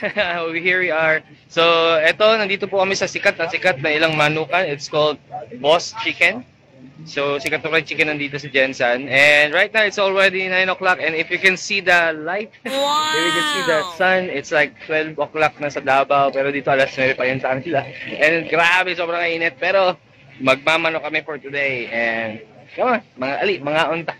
here we are. So, eto, nandito po kami sa sikat na sikat na ilang manukan. It's called Boss Chicken. So, sikat na fried chicken nandito sa Jensen. And right now, it's already 9 o'clock. And if you can see the light, Wow! if you can see the sun, it's like 12 o'clock na sa Davao. Pero dito alas 9 pa yun sa kanila. And grabe, sobrang init. Pero, magmamano kami for today. And, come on, mga ali, mga unta.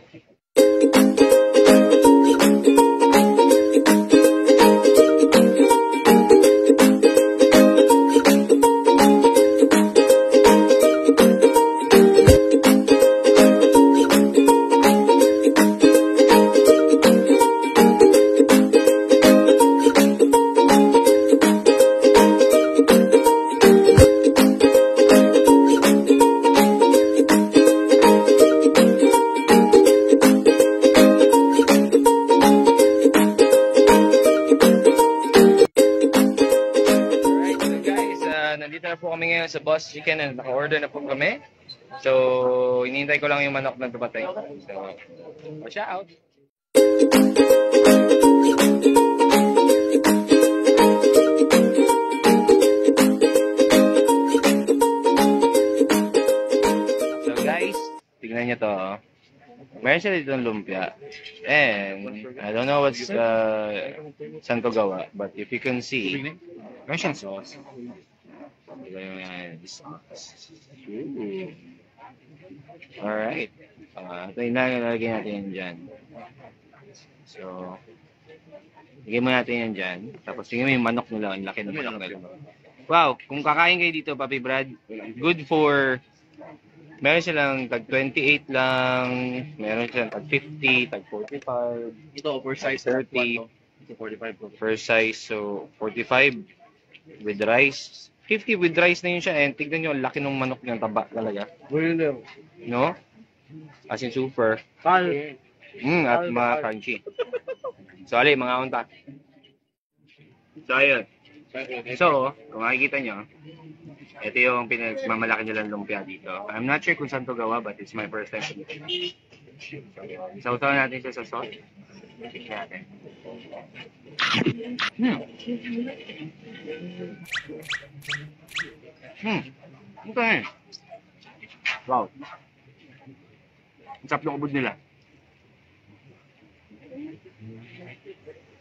Sa Boss Chicken and naka-order na po kami. So, hinihintay ko lang yung manok na dumating. So, watch out! So guys, tignan niyo to. oh. Meron sila dito lumpia. And, I don't know what's uh, saan to gawa. But if you can see, meron siyang sauce. Tignan mo yan. Sauce. Ooh. Alright. Uh, ito yung nalalagay natin yan dyan. So, Lagyan mo natin yan dyan. Tapos tingnan mo yung manok nila. Ang laki ng manok nila. Wow! Kung kakain kayo dito, Papi Brad, good for... Meron silang tag 28 lang, meron silang tag 50, tag 45, Ito, oversized 30. Ito, 45 po. first size, so 45 with rice. 50 with rice na yun siya, and tignan nyo, ang laki ng manok niya, taba talaga. Well, No? As in super. Kal. Mm, at mga crunchy. So, ali, mga unta. So, ayun. So, kung makikita nyo, ito yung pinagmamalaki nilang lumpia dito. I'm not sure kung saan to gawa, but it's my first time sausaw natin siya sa sauce. Tignan natin. Hmm. Hmm. Okay. Wow. Ang sarap ng ubod nila.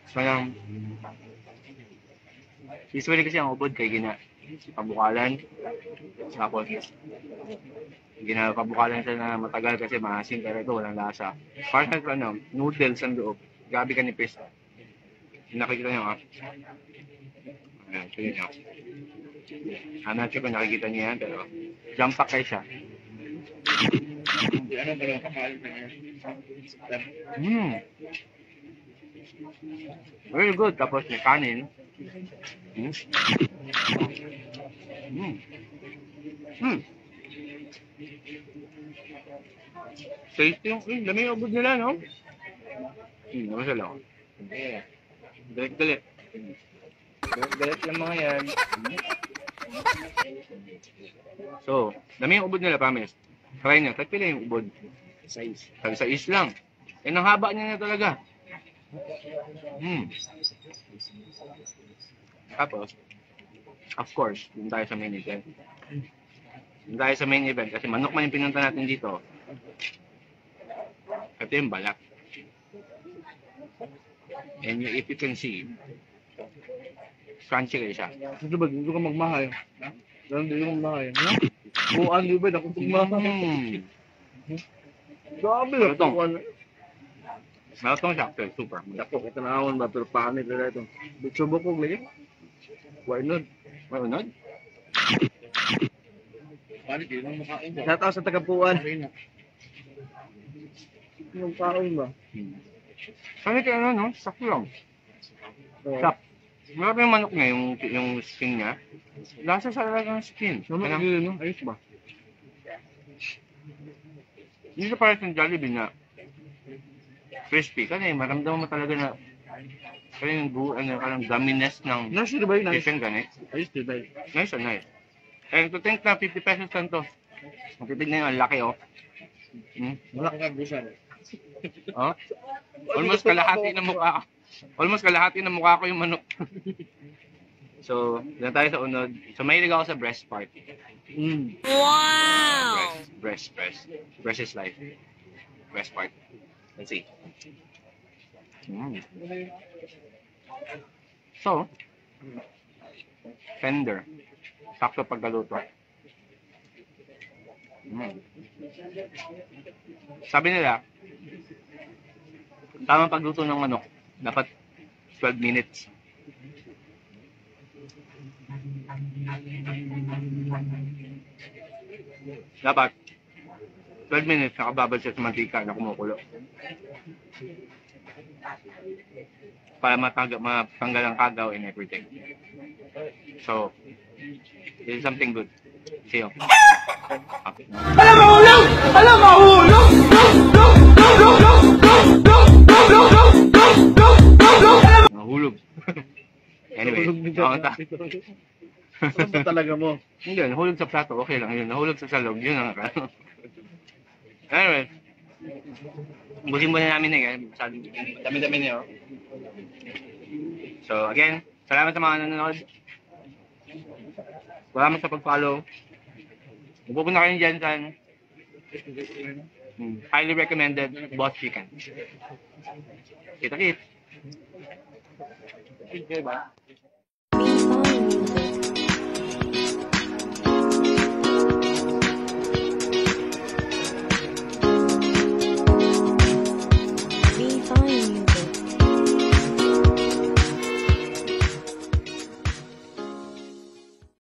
Parang, usually kasi ang ubod kay gina pabukalan. Tapos, gina pabukalan siya na matagal kasi maasin ito walang lasa. Parang ano, noodles ang loob. Gabi ka nipis. Nakikita niyo ah. Ayan, tignan niyo. I'm not sure kung nakikita niyo yan pero jump pack kayo siya. Mm. Very good. Tapos may kanin. Mm. Mm. Mm. Tasty yung, eh, dami yung ubod nila, no? Hmm, ano sila? Galit-galit. Galit-galit lang mga yan. So, dami yung ubod nila, promise. Try nyo, tagpila yung ubod. Size. Sabi sa is lang. Eh, ang haba niya na talaga. Hmm. Tapos, of course, dun tayo sa main event. Dun tayo sa main event kasi manok man yung pinunta natin dito. Ito yung balak. And if you can see, crunchy kayo siya. Ito ba, dito ka magmahal. Ganun dito ka magmahal. No? Buwan, di ba? Naku, magmahal. Hmm. Grabe Ano lang. to? Buwan. Malutong siya. Okay, super. Dako, kita na ako ba, pero pangit na ito. Subok ko, lagi. Why not? Yun ang makain? Shout out sa tagapuan. Yung kaon ba? Hmm. Sabi kayo ano, no? Sakto lang. Grabe yung manok niya, yung, yung skin niya. Lasa sa talaga ng skin. Ano Kaya- yun, no? Ayos ba? Hindi siya parang ng Jollibee na crispy. Kasi maramdaman mo talaga na kaya yung gu, ano, parang gaminess ng Nice, di ba yun? Nice. chicken ganit. Ayos, di ba yun? Nice and nice. And to think na 50 pesos lang to. Matitignan yung ang laki oh. Hmm? Wala ka busan. Oh? Almost kalahati ng mukha. Almost kalahati ng mukha ko yung manok. So, doon tayo sa unod. So, mahilig ako sa breast part. Mm. Breast, breast, breast. Breast is life. Breast part. Let's see. Mm. So, tender. Sakto pagkaluto. Mm. Sabi nila, tamang pagluto ng manok, dapat 12 minutes. Dapat 12 minutes nakababad siya sa mantika na kumukulo. Para matanggal, matanggal ang kagaw and everything. So, this is something good. See you. Okay. Nahulog. Anyway, ako ta. Ano ba talaga mo? Hindi, nahulog sa plato, okay lang yun. Nahulog sa salog, yun ang ano. anyway, busin muna namin na yan. Masyadong dami-dami niyo. So, again, salamat sa mga nanonood. Salamat sa pag-follow. Pupunta kayo dyan sa hmm, highly recommended Boss Chicken. Kita-kits! Okay ba? Me music.